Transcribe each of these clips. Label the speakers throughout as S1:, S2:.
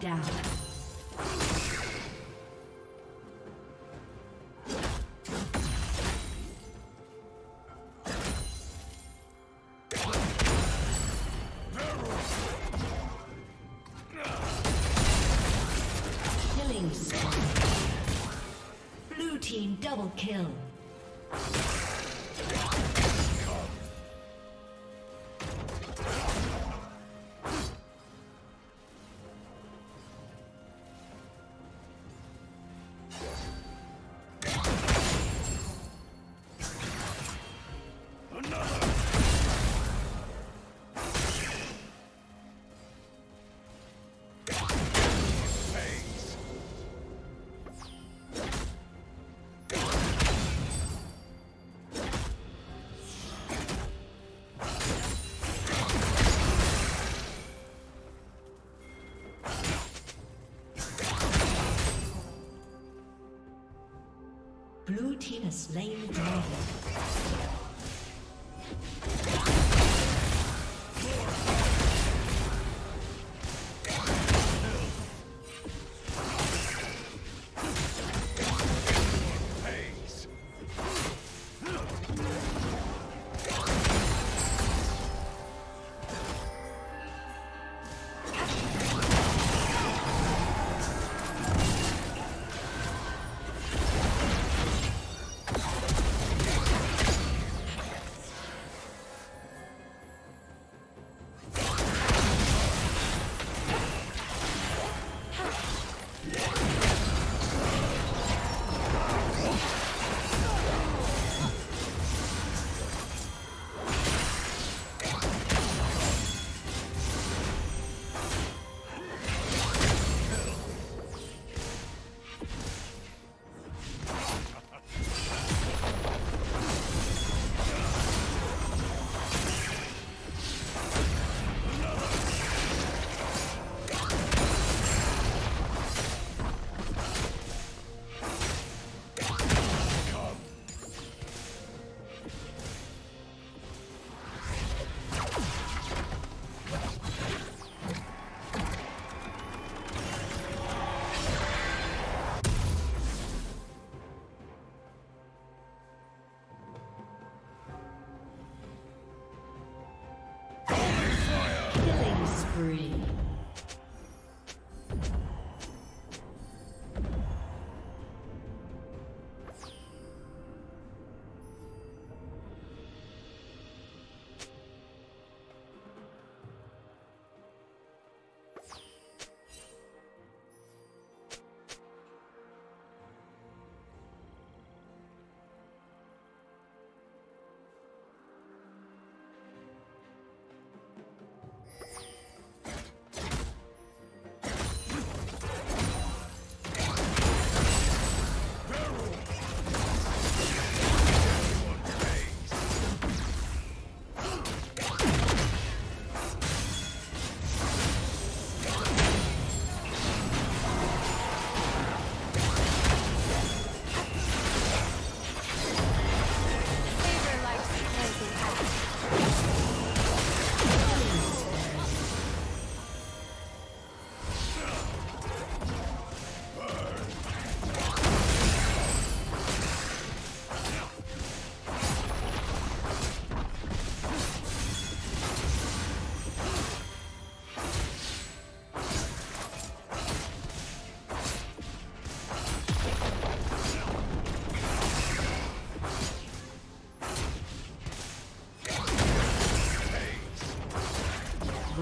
S1: Down. Killing Blue team double kill. Team has slain the dragon. Yeah.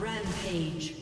S1: Rampage.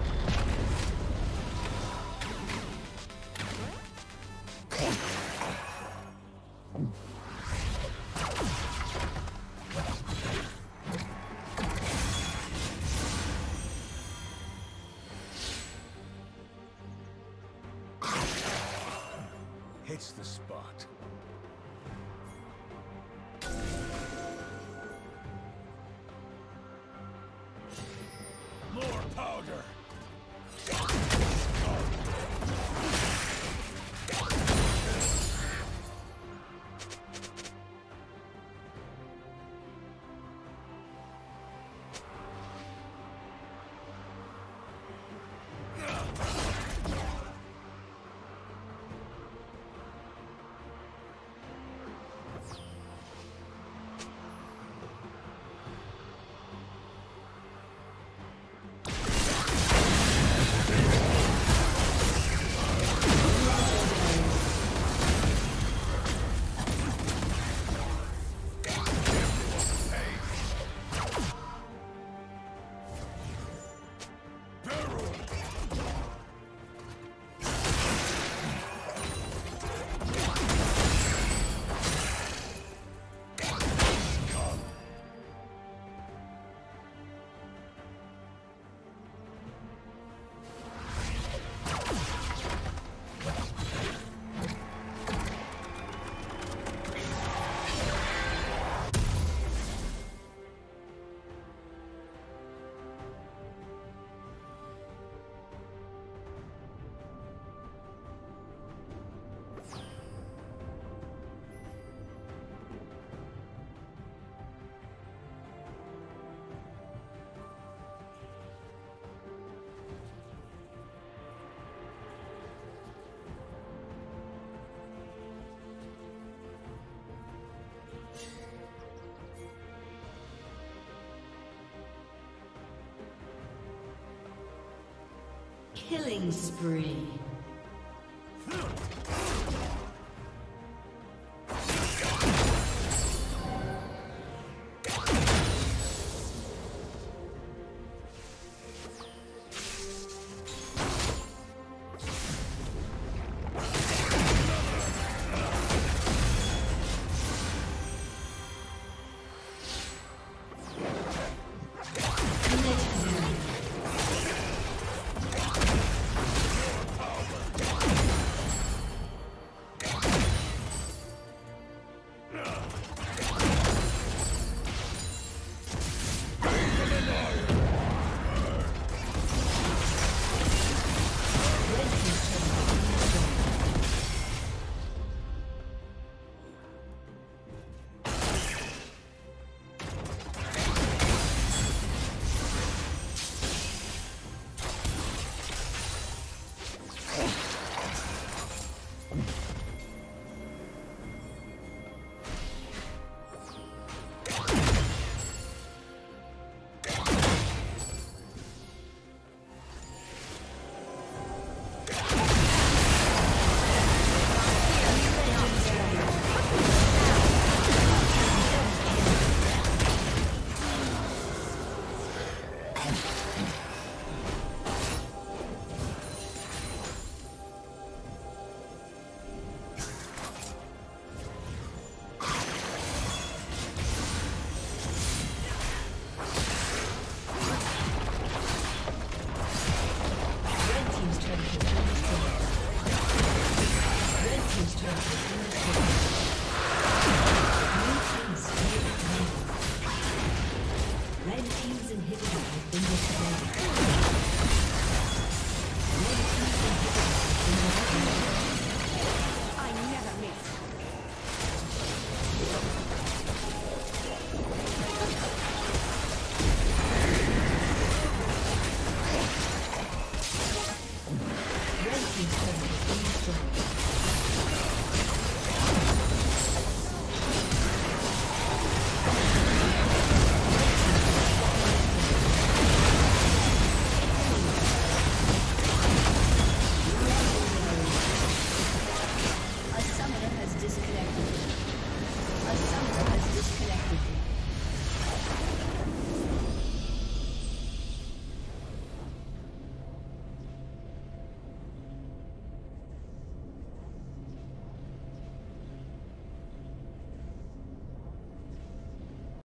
S1: Killing spree.